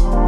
Bye.